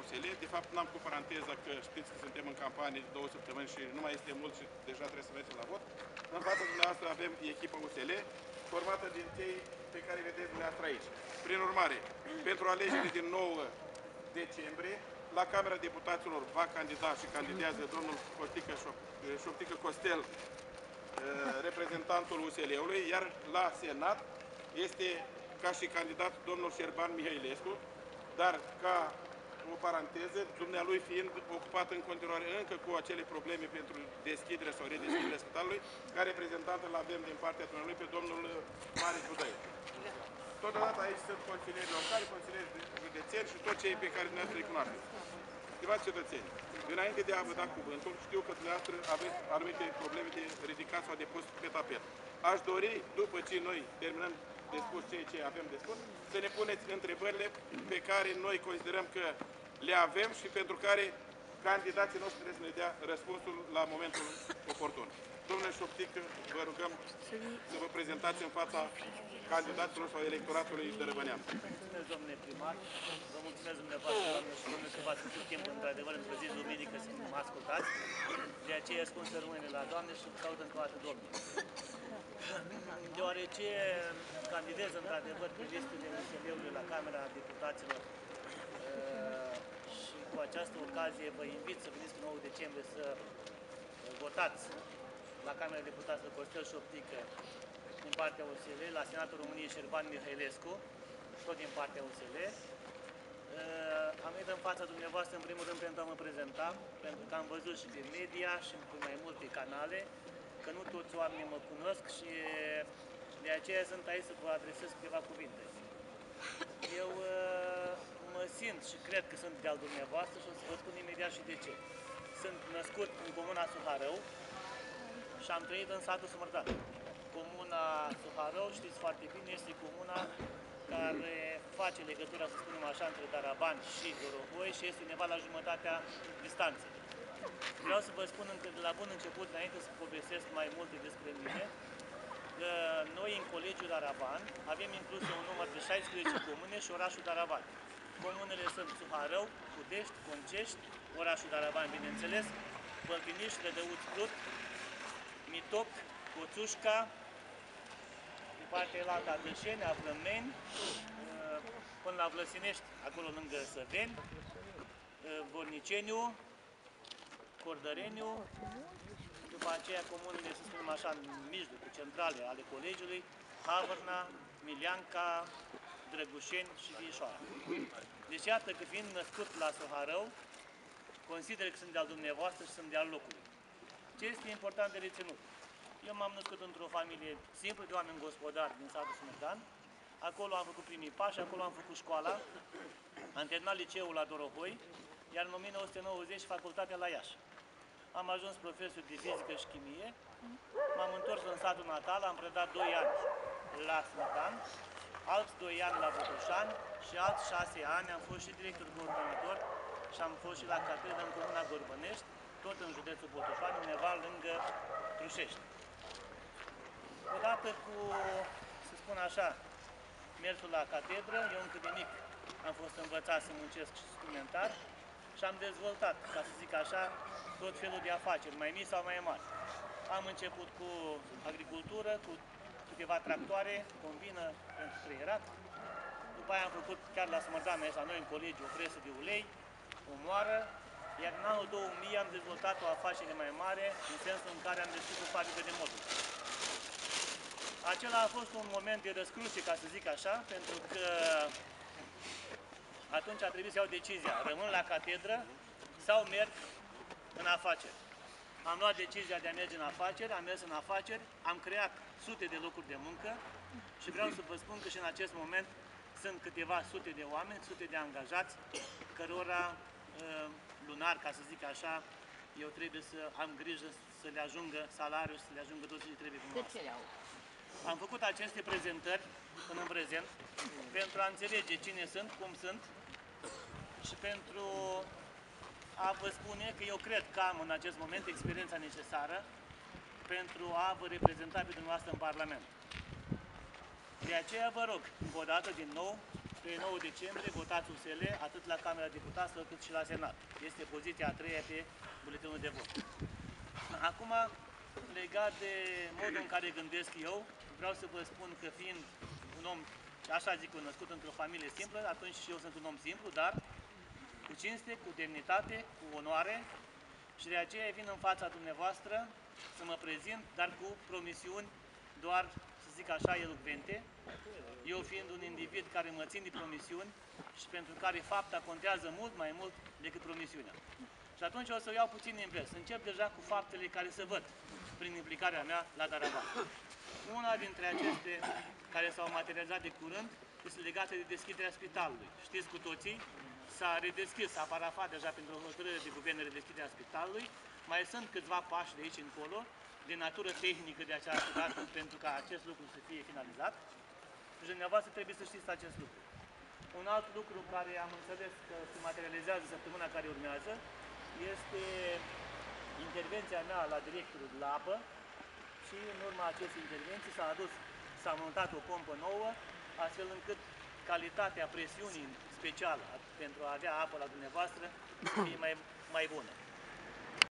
USL. De fapt, n-am cu paranteza că știți că suntem în campanie de două săptămâni și nu mai este mult și deja trebuie să mergem la vot. În fața dumneavoastră avem echipa USL, formată din cei pe care îi vedeți dumneavoastră aici. Prin urmare, pentru alegerile din 9 decembrie, la Camera Deputaților va candida și candidează domnul Costică Șoptică Costel, eh, reprezentantul USL-ului, iar la Senat este ca și candidat domnul Șerban Mihailescu, dar ca o paranteză, dumnealui fiind ocupat în continuare încă cu acele probleme pentru deschidere sau redeschidere spitalului, ca reprezentant îl avem din partea dumnealui pe domnul Mare Budăi. Totodată aici sunt consilieri locali, consilieri județeni și toți cei pe care dumneavoastră îi cunoașteți. Stimați cetățeni, înainte de a vă da cuvântul, știu că dumneavoastră aveți anumite probleme de ridicat sau de pus pe tapet. Aș dori, după ce noi terminăm de spus ceea ce avem de spus, să ne puneți întrebările pe care noi considerăm că le avem și pentru care candidații noștri trebuie să ne dea răspunsul la momentul oportun. Domnule Șoptic, vă rugăm să vă prezentați în fața candidaților sau electoratului Dărăbănean. Mulțumesc, domnule primar. Vă mulțumesc dumneavoastră, doamne și domnule, că v-ați făcut timp, într-adevăr, într-o zi duminică să mă ascultați. De aceea spun să rămâne la Doamne și caut încă o dată Domnul. Deoarece candidez, într-adevăr, pe listele USL-ului la Camera Deputaților uh, și cu această ocazie vă invit să veniți în 9 decembrie să votați la Camera Deputaților Costel Șoptică din partea USL, la Senatul României Șerban Mihailescu, tot din partea USL. Uh, am venit în fața dumneavoastră în primul rând pentru a mă prezenta, pentru că am văzut și pe media și pe mai multe canale că nu toți oamenii mă cunosc și de aceea sunt aici să vă adresez câteva cuvinte. Eu uh, mă simt și cred că sunt de al dumneavoastră și o să vă spun imediat și de ce. Sunt născut în comuna Suharău și am trăit în satul Sumărdat. Comuna Suharău, știți foarte bine, este comuna care face legătura, să spunem așa, între Daraban și Dorohoi și este undeva la jumătatea distanței. Vreau să vă spun încă de la bun început, înainte să povestesc mai multe despre mine, că noi în Colegiul Daraban avem inclus un număr de 16 comune și orașul Daraban. Comunele sunt Suharău, Cudești, Concești, orașul Daraban, bineînțeles, Băltiniști, Rădăuți, Brut, Mitop, Coțușca, de partea elaltă Adășeni, Avlămeni, uh, până la Vlăsinești, acolo lângă Săveni, uh, Vorniceniu, Cordăreniu, după aceea comunele, să spunem așa, în mijlocul centrale ale colegiului, Havărna, Milianca, Drăgușeni și Vișoara. Deci iată că fiind născut la Soharău, consider că sunt de al dumneavoastră și sunt de al locului. Ce este important de reținut? Eu m-am născut într-o familie simplă de oameni gospodari din satul Sumădan. Acolo am făcut primii pași, acolo am făcut școala, am terminat liceul la Dorohoi, iar în 1990 facultatea la Iași. Am ajuns profesor de fizică și chimie, m-am întors în satul natal, am predat 2 ani la Sumădan, alți 2 ani la Botoșani și alți 6 ani am fost și director coordonator și am fost și la catedră în Comuna Gorbănești, tot în județul Botoșani, undeva lângă Trușești. Odată cu, să spun așa, mersul la catedră, eu încă de mic am fost învățat să muncesc suplimentar și am dezvoltat, ca să zic așa, tot felul de afaceri, mai mici sau mai mari. Am început cu agricultură, cu câteva tractoare, combină pentru creierat. După aia am făcut chiar la Smărdan, aici la noi în colegiu, o presă de ulei, o moară, iar în anul 2000 am dezvoltat o afacere mai mare, în sensul în care am deschis o fabrică de modul. Acela a fost un moment de răscruce, ca să zic așa, pentru că atunci a trebuit să iau decizia, rămân la catedră sau merg în afaceri. Am luat decizia de a merge în afaceri, am mers în afaceri, am creat sute de locuri de muncă și vreau să vă spun că și în acest moment sunt câteva sute de oameni, sute de angajați, cărora uh, lunar, ca să zic așa, eu trebuie să am grijă să le ajungă salariul, să le ajungă tot ce trebuie cu De ce le-au? Am făcut aceste prezentări până în prezent pentru a înțelege cine sunt, cum sunt și pentru a vă spune că eu cred că am în acest moment experiența necesară pentru a vă reprezenta pe dumneavoastră în Parlament. De aceea vă rog, încă o dată, din nou, pe 9 decembrie votați USL atât la Camera Deputaților cât și la Senat. Este poziția a treia pe buletinul de vot. Acum, legat de modul în care gândesc eu, vreau să vă spun că fiind un om, așa zic eu, născut într-o familie simplă, atunci și eu sunt un om simplu, dar cu cinste, cu demnitate, cu onoare și de aceea vin în fața dumneavoastră să mă prezint, dar cu promisiuni doar, să zic așa, elocvente, eu fiind un individ care mă țin de promisiuni și pentru care fapta contează mult mai mult decât promisiunea. Și atunci o să o iau puțin invers. Încep deja cu faptele care se văd prin implicarea mea la Darava. Una dintre aceste care s-au materializat de curând este legată de deschiderea spitalului. Știți cu toții, s-a redeschis, s-a parafat deja pentru o hotărâre de guvern de deschiderea spitalului. Mai sunt câțiva pași de aici încolo, de natură tehnică de această dată, pentru ca acest lucru să fie finalizat. Și dumneavoastră trebuie să știți acest lucru. Un alt lucru care am înțeles că se materializează săptămâna care urmează este intervenția mea la directorul de la apă și în urma acestei intervenții s-a adus, s-a montat o pompă nouă, astfel încât calitatea presiunii specială pentru a avea apă la dumneavoastră să fie mai, mai bună.